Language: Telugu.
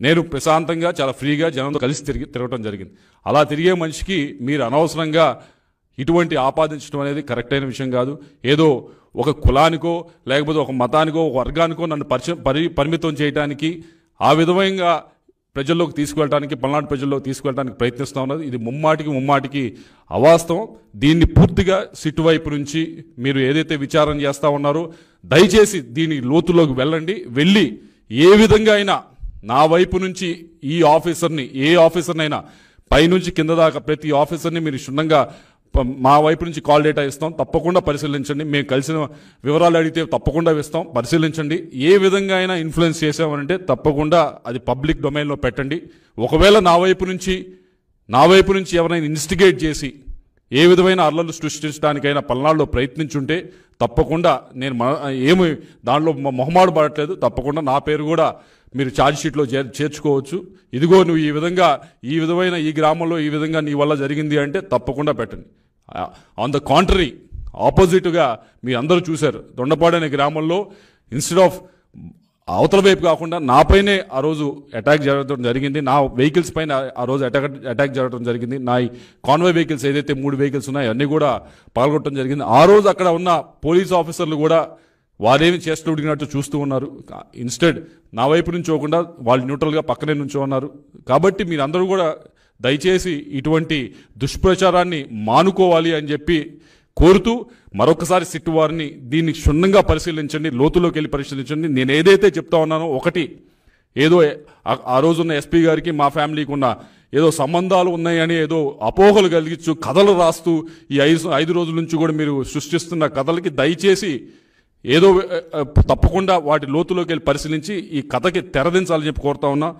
నేను ప్రశాంతంగా చాలా ఫ్రీగా జనంతో కలిసి తిరిగి తిరగటం జరిగింది. అలా తిరిగే మనిషికి మీరు అనవసరంగా ఇటువంటి ఆపాదించడం అనేది కరెక్ట్ అయిన విషయం కాదు. ఏదో ఒక కులానికో లేకపోతే ఒక మతానికో ఒక వర్గానికో నన్ను పరిచయం పరి పరిమితం చేయడానికి ఆ విధంగా ప్రజల్లోకి తీసుకువెళ్ళడానికి పల్నాడు ప్రజల్లోకి తీసుకువెళ్ళడానికి ప్రయత్నిస్తూ ఉన్నది. ఇది ముమ్మాటికి ముమ్మాటికి అవాస్తవం. దీన్ని పూర్తిగా సిట్టు వైపు నుంచి మీరు ఏదైతే విచారణ చేస్తా ఉన్నారో దయచేసి దీని లోతులోకి వెళ్ళండి. వెళ్ళి ఏ విధంగా అయినా నా వైపు నుంచి ఈ ఆఫీసర్ని ఏ ఆఫీసర్నైనా పైనుంచి కింద దాకా ప్రతి ఆఫీసర్ని మీరు క్షుణ్ణంగా మా వైపు నుంచి కాల్ డేటా ఇస్తాం. తప్పకుండా పరిశీలించండి. మేము కలిసిన వివరాలు అడిగితే తప్పకుండా ఇస్తాం. పరిశీలించండి. ఏ విధంగా అయినా ఇన్ఫ్లుయెన్స్ చేసామనంటే తప్పకుండా అది పబ్లిక్ డొమైన్లో పెట్టండి. ఒకవేళ నా వైపు నుంచి నా వైపు నుంచి ఎవరైనా ఇన్స్టిగేట్ చేసి ఏ విధమైన అల్లలు సృష్టించడానికైనా పల్నాడులో ప్రయత్నించుంటే తప్పకుండా నేను మన ఏమి దానిలో మొహమాడు పడట్లేదు. తప్పకుండా నా పేరు కూడా మీరు ఛార్జ్ షీట్లో చేర్- చేర్చుకోవచ్చు. ఇదిగో నువ్వు ఈ విధంగా ఈ విధమైన ఈ గ్రామంలో ఈ విధంగా నీ వల్ల జరిగింది అంటే తప్పకుండా పెట్టండి. ఆన్ ద కాంట్రరీ ఆపోజిట్గా మీ అందరూ చూశారు. దొండపాడు అనే గ్రామంలో ఇన్స్టెడ్ ఆఫ్ అవతల వైపు కాకుండా నాపైనే ఆ రోజు అటాక్ జరగడం జరిగింది. నా వెహికల్స్ పైన ఆ రోజు అటాక్ అటాక్ జరగడం జరిగింది. నా కాన్వే వెహికల్స్ ఏదైతే మూడు వెహికల్స్ ఉన్నాయో అన్నీ కూడా పాల్గొట్టడం జరిగింది. ఆ రోజు అక్కడ ఉన్న పోలీస్ ఆఫీసర్లు కూడా వారేమి చేస్తూ ఉడిగినట్టు చూస్తూ ఉన్నారు. ఇన్స్టెడ్ నా వైపు నుంచి పోకుండా వాళ్ళు న్యూట్రల్గా పక్కనే నుంచో ఉన్నారు. కాబట్టి మీరందరూ కూడా దయచేసి ఇటువంటి దుష్ప్రచారాన్ని మానుకోవాలి అని చెప్పి కోరుతూ మరొకసారి సిట్టు వారిని దీన్ని క్షుణ్ణంగా పరిశీలించండి లోతులోకి వెళ్ళి పరిశీలించండి. నేను ఏదైతే చెప్తా ఉన్నానో ఒకటి ఏదో ఆ- రోజున్న ఎస్పీ గారికి మా ఫ్యామిలీకి ఉన్న ఏదో సంబంధాలు ఉన్నాయని ఏదో అపోహలు కలిగించు కథలు రాస్తూ ఈ ఐదు ఐదు రోజుల నుంచి కూడా మీరు సృష్టిస్తున్న కథలకి దయచేసి ఏదో తప్పకుండా వాటి లోతులోకి వెళ్ళి పరిశీలించి ఈ కథకి తెరదించాలని చెప్పి కోరుతా ఉన్నా.